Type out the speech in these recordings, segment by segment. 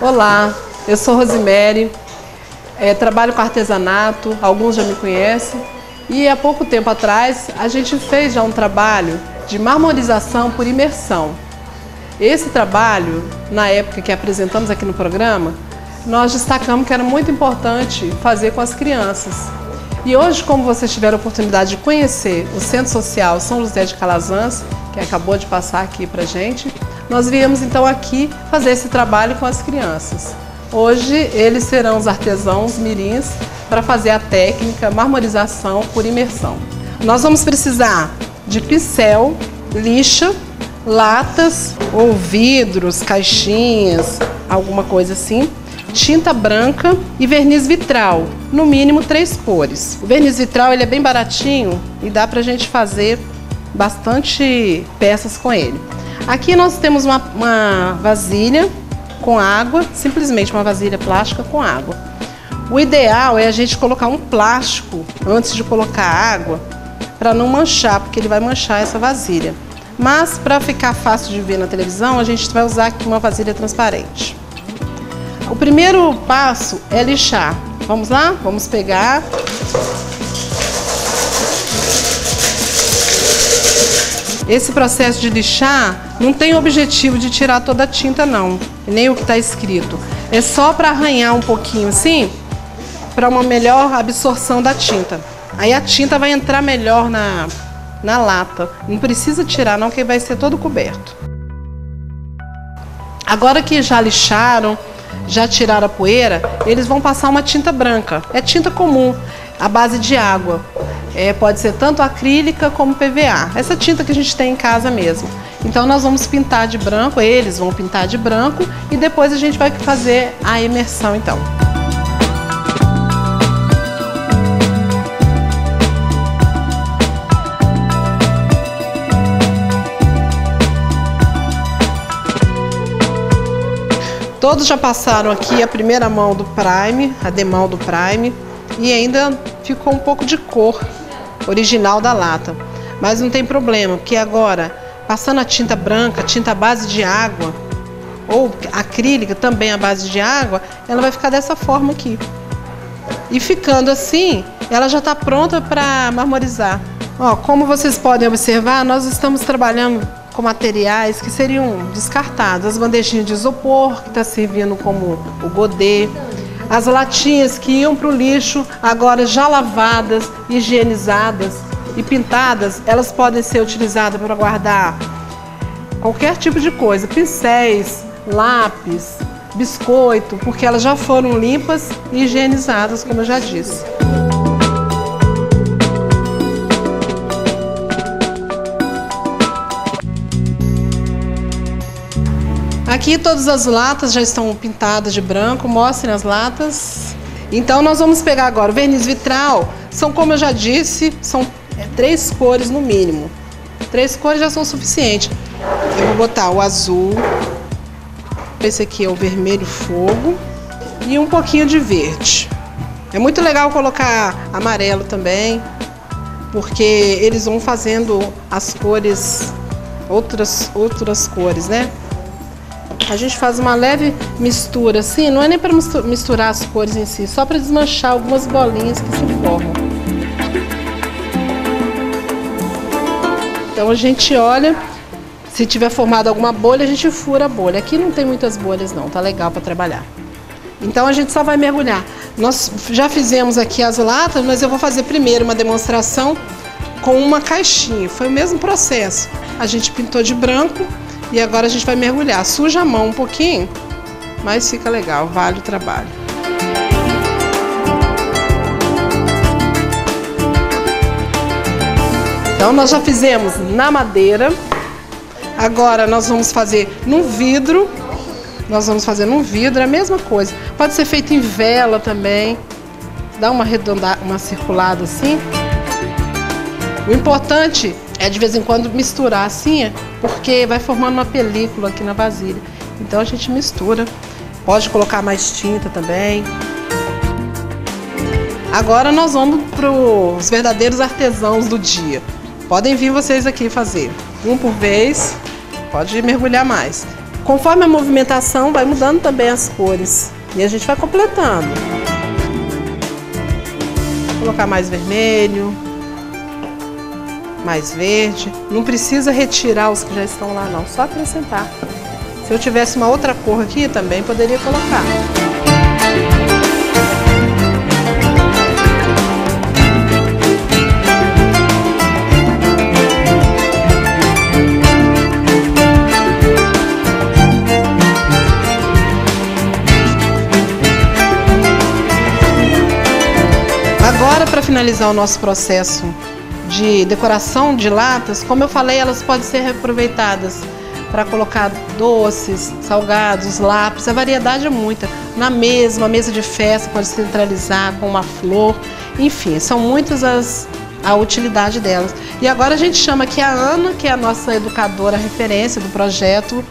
Olá, eu sou Rosemary, é, trabalho com artesanato, alguns já me conhecem. E há pouco tempo atrás a gente fez já um trabalho de marmorização por imersão. Esse trabalho, na época que apresentamos aqui no programa, nós destacamos que era muito importante fazer com as crianças. E hoje, como vocês tiveram a oportunidade de conhecer o Centro Social São José de Calazans, que acabou de passar aqui para gente, nós viemos então aqui fazer esse trabalho com as crianças. Hoje eles serão os artesãos mirins para fazer a técnica marmorização por imersão. Nós vamos precisar de pincel, lixa, latas ou vidros, caixinhas, alguma coisa assim, tinta branca e verniz vitral, no mínimo três cores. O verniz vitral ele é bem baratinho e dá para a gente fazer bastante peças com ele. Aqui nós temos uma, uma vasilha com água, simplesmente uma vasilha plástica com água. O ideal é a gente colocar um plástico antes de colocar água para não manchar, porque ele vai manchar essa vasilha. Mas para ficar fácil de ver na televisão, a gente vai usar aqui uma vasilha transparente. O primeiro passo é lixar. Vamos lá? Vamos pegar Esse processo de lixar não tem o objetivo de tirar toda a tinta não, nem o que está escrito. É só para arranhar um pouquinho assim, para uma melhor absorção da tinta. Aí a tinta vai entrar melhor na, na lata. Não precisa tirar não, que vai ser todo coberto. Agora que já lixaram, já tiraram a poeira, eles vão passar uma tinta branca. É tinta comum, à base de água. É, pode ser tanto acrílica como PVA. Essa tinta que a gente tem em casa mesmo. Então nós vamos pintar de branco, eles vão pintar de branco e depois a gente vai fazer a imersão então. Todos já passaram aqui a primeira mão do Prime, a demão do Prime, e ainda ficou um pouco de cor original da lata. Mas não tem problema, porque agora, passando a tinta branca, tinta à base de água, ou acrílica também à base de água, ela vai ficar dessa forma aqui. E ficando assim, ela já está pronta para marmorizar. Ó, como vocês podem observar, nós estamos trabalhando com materiais que seriam descartados. As bandejinhas de isopor, que está servindo como o godê, as latinhas que iam para o lixo, agora já lavadas, higienizadas e pintadas, elas podem ser utilizadas para guardar qualquer tipo de coisa, pincéis, lápis, biscoito, porque elas já foram limpas e higienizadas, como eu já disse. Aqui todas as latas já estão pintadas de branco, mostrem as latas. Então nós vamos pegar agora o verniz vitral, são como eu já disse, são é, três cores no mínimo. Três cores já são suficientes. Eu vou botar o azul, esse aqui é o vermelho fogo e um pouquinho de verde. É muito legal colocar amarelo também, porque eles vão fazendo as cores, outras, outras cores, né? A gente faz uma leve mistura, assim, não é nem para misturar as cores em si, só para desmanchar algumas bolinhas que se formam. Então a gente olha, se tiver formado alguma bolha, a gente fura a bolha. Aqui não tem muitas bolhas não, tá legal para trabalhar. Então a gente só vai mergulhar. Nós já fizemos aqui as latas, mas eu vou fazer primeiro uma demonstração com uma caixinha. Foi o mesmo processo. A gente pintou de branco, e agora a gente vai mergulhar. Suja a mão um pouquinho, mas fica legal, vale o trabalho. Então nós já fizemos na madeira. Agora nós vamos fazer no vidro. Nós vamos fazer no vidro, é a mesma coisa. Pode ser feito em vela também. Dá uma arredondada, uma circulada assim. O importante é de vez em quando misturar assim, porque vai formando uma película aqui na vasilha. Então a gente mistura. Pode colocar mais tinta também. Agora nós vamos para os verdadeiros artesãos do dia. Podem vir vocês aqui fazer. Um por vez, pode mergulhar mais. Conforme a movimentação, vai mudando também as cores. E a gente vai completando. Vou colocar mais vermelho, mais verde. Não precisa retirar os que já estão lá não, só acrescentar. Se eu tivesse uma outra cor aqui, também poderia colocar. Agora, para finalizar o nosso processo de decoração de latas, como eu falei, elas podem ser reaproveitadas para colocar doces, salgados, lápis, a variedade é muita. Na mesa, uma mesa de festa pode centralizar com uma flor, enfim, são muitas as, a utilidade delas. E agora a gente chama aqui a Ana, que é a nossa educadora referência do projeto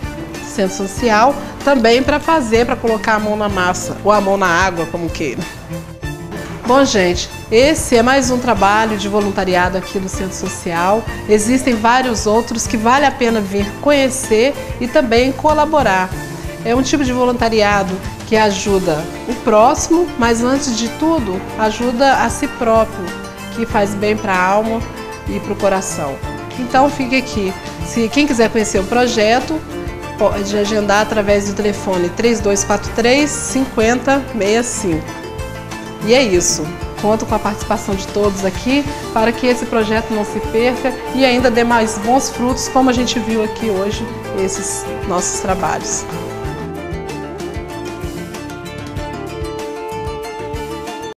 Centro Social, também para fazer, para colocar a mão na massa, ou a mão na água, como queira. Bom, gente, esse é mais um trabalho de voluntariado aqui no Centro Social. Existem vários outros que vale a pena vir conhecer e também colaborar. É um tipo de voluntariado que ajuda o próximo, mas antes de tudo, ajuda a si próprio, que faz bem para a alma e para o coração. Então fique aqui. Se quem quiser conhecer o projeto, pode agendar através do telefone 3243 5065. E é isso. Conto com a participação de todos aqui para que esse projeto não se perca e ainda dê mais bons frutos, como a gente viu aqui hoje, esses nossos trabalhos.